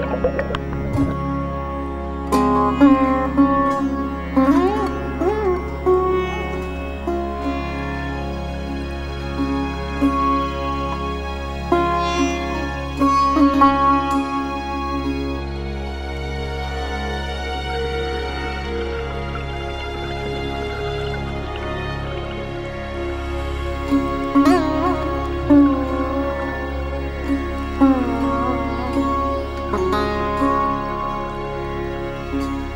Thank you. Música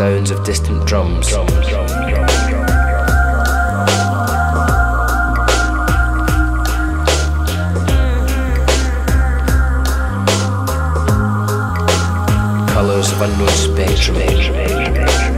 sounds of distant drums. Colours of unknown spectrum.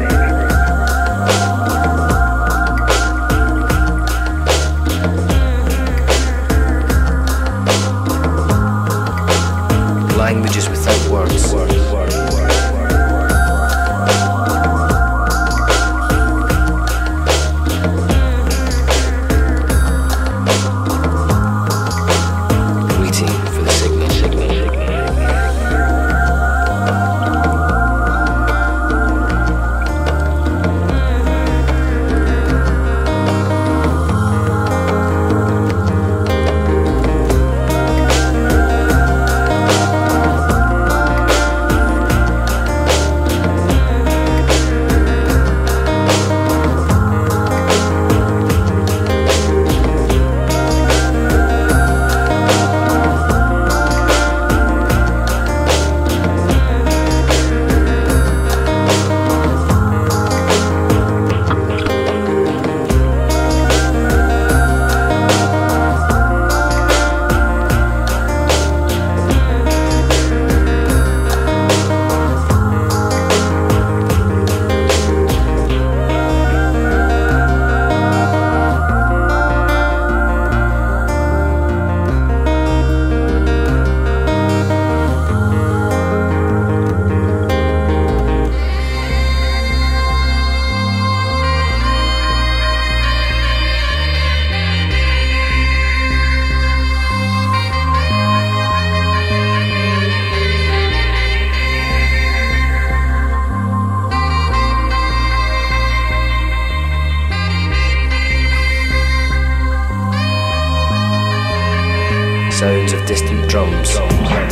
Drums.